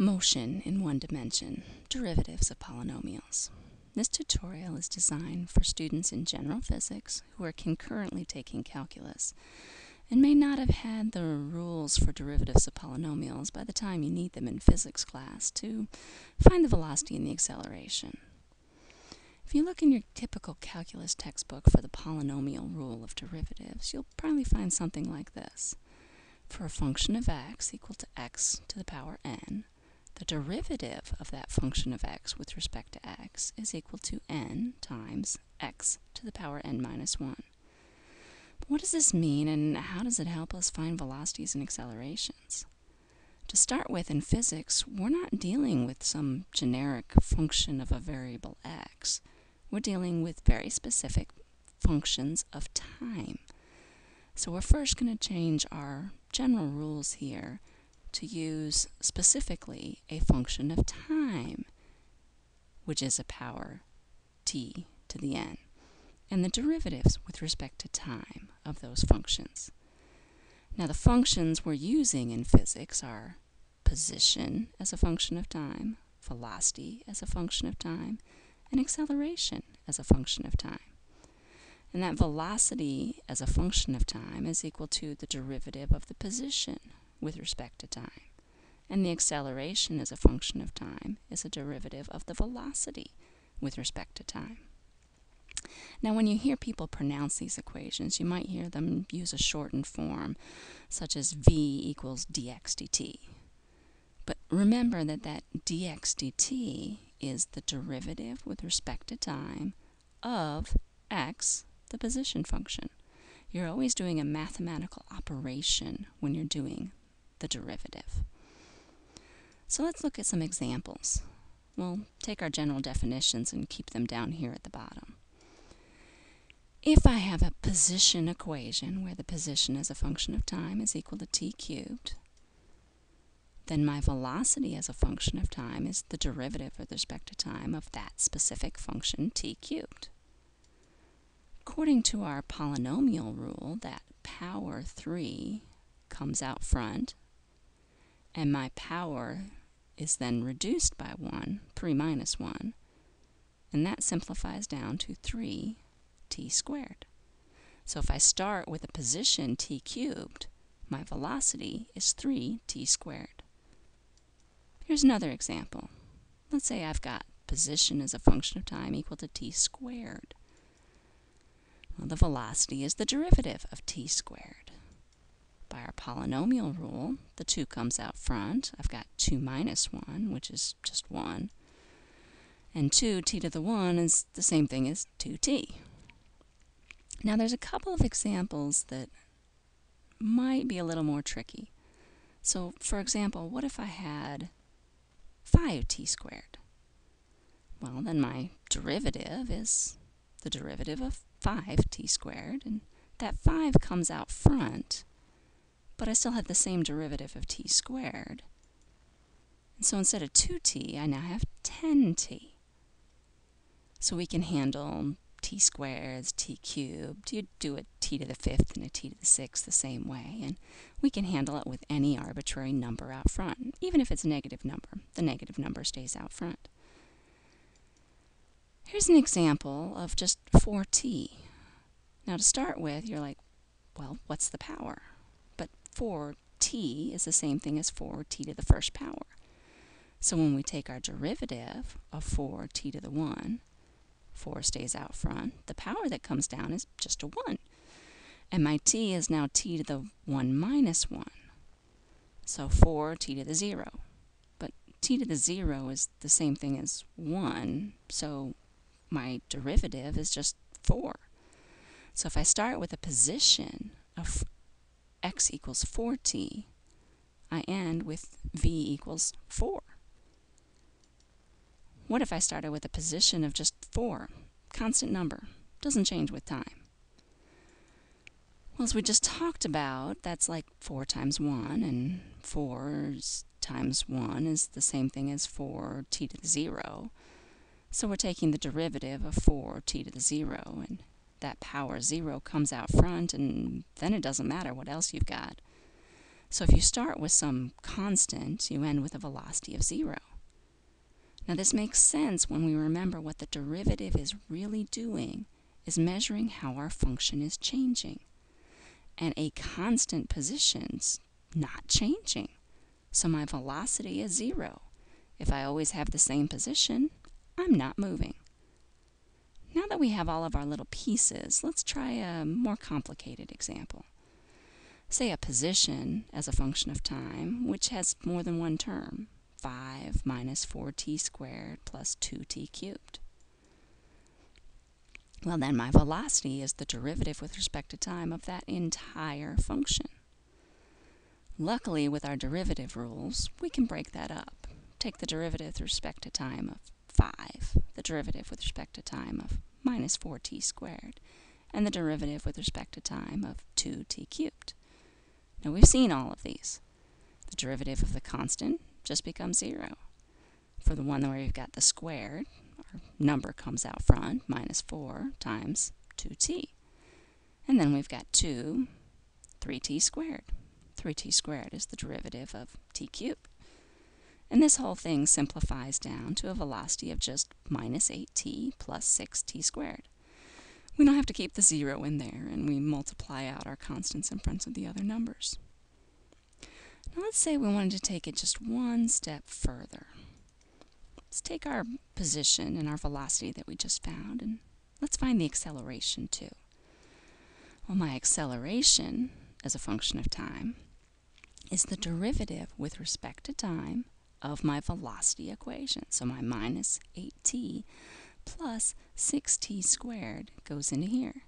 Motion in one dimension, derivatives of polynomials. This tutorial is designed for students in general physics who are concurrently taking calculus and may not have had the rules for derivatives of polynomials by the time you need them in physics class to find the velocity and the acceleration. If you look in your typical calculus textbook for the polynomial rule of derivatives, you'll probably find something like this. For a function of x equal to x to the power n, the derivative of that function of x with respect to x is equal to n times x to the power n minus 1. But what does this mean and how does it help us find velocities and accelerations? To start with, in physics, we're not dealing with some generic function of a variable x. We're dealing with very specific functions of time. So we're first going to change our general rules here to use specifically a function of time, which is a power t to the n, and the derivatives with respect to time of those functions. Now the functions we're using in physics are position as a function of time, velocity as a function of time, and acceleration as a function of time. And that velocity as a function of time is equal to the derivative of the position with respect to time. And the acceleration as a function of time is a derivative of the velocity with respect to time. Now, when you hear people pronounce these equations, you might hear them use a shortened form, such as v equals dx dt. But remember that that dx dt is the derivative with respect to time of x, the position function. You're always doing a mathematical operation when you're doing the derivative. So let's look at some examples. We'll take our general definitions and keep them down here at the bottom. If I have a position equation where the position as a function of time is equal to t cubed, then my velocity as a function of time is the derivative with respect to time of that specific function t cubed. According to our polynomial rule, that power 3 comes out front, and my power is then reduced by 1, 3 minus 1, and that simplifies down to 3 t squared. So if I start with a position t cubed, my velocity is 3 t squared. Here's another example. Let's say I've got position as a function of time equal to t squared. Well, the velocity is the derivative of t squared. Polynomial rule, the 2 comes out front. I've got 2 minus 1, which is just 1. And 2 t to the 1 is the same thing as 2t. Now there's a couple of examples that might be a little more tricky. So for example, what if I had 5t squared. Well, then my derivative is the derivative of 5t squared, and that 5 comes out front, but I still have the same derivative of t squared. And so instead of 2t, I now have 10t. So we can handle t squared, t cubed. You do a t to the fifth and a t to the sixth the same way, and we can handle it with any arbitrary number out front. Even if it's a negative number, the negative number stays out front. Here's an example of just 4t. Now to start with, you're like, well, what's the power? But 4t is the same thing as 4t to the first power. So when we take our derivative of 4t to the 1, 4 stays out front. The power that comes down is just a 1. And my t is now t to the 1 minus 1. So 4 t to the 0. But t to the 0 is the same thing as 1, so my derivative is just 4. So if I start with a position of x equals 4t, I end with v equals 4. What if I started with a position of just 4? Constant number. Doesn't change with time. Well, as we just talked about, that's like 4 times 1, and 4 times 1 is the same thing as 4 t to the 0. So we're taking the derivative of 4 t to the 0, and that power 0 comes out front, and then it doesn't matter what else you've got. So if you start with some constant, you end with a velocity of zero. Now this makes sense when we remember what the derivative is really doing is measuring how our function is changing. And a constant position's not changing. So my velocity is zero. If I always have the same position, I'm not moving. Now that we have all of our little pieces, let's try a more complicated example. Say a position as a function of time, which has more than one term, 5 minus 4t squared plus 2t cubed. Well, then my velocity is the derivative with respect to time of that entire function. Luckily, with our derivative rules, we can break that up. Take the derivative with respect to time of 5, the derivative with respect to time of minus 4t squared, and the derivative with respect to time of 2t cubed. Now we've seen all of these. The derivative of the constant just becomes 0. For the one where you've got the squared, our number comes out front, minus 4 times 2t. And then we've got 2, 3t squared. 3t squared is the derivative of t cubed. And this whole thing simplifies down to a velocity of just minus 8t plus 6t squared. We don't have to keep the zero in there, and we multiply out our constants in front of the other numbers. Now let's say we wanted to take it just one step further. Let's take our position and our velocity that we just found, and let's find the acceleration too. Well, my acceleration as a function of time is the derivative with respect to time of my velocity equation. So my minus 8t plus 6t squared goes into here.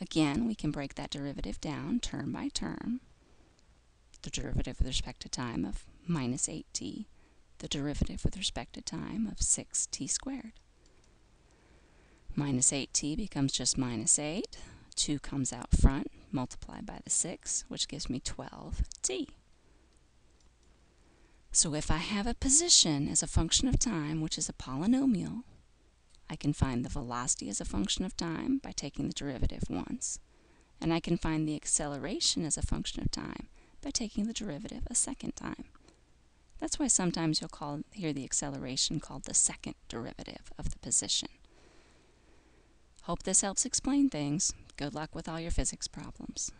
Again, we can break that derivative down term by term. The derivative with respect to time of minus 8t, the derivative with respect to time of 6t squared. Minus 8t becomes just minus 8. 2 comes out front, multiplied by the 6, which gives me 12t. So if I have a position as a function of time, which is a polynomial, I can find the velocity as a function of time by taking the derivative once. And I can find the acceleration as a function of time by taking the derivative a second time. That's why sometimes you'll call, hear the acceleration called the second derivative of the position. Hope this helps explain things. Good luck with all your physics problems.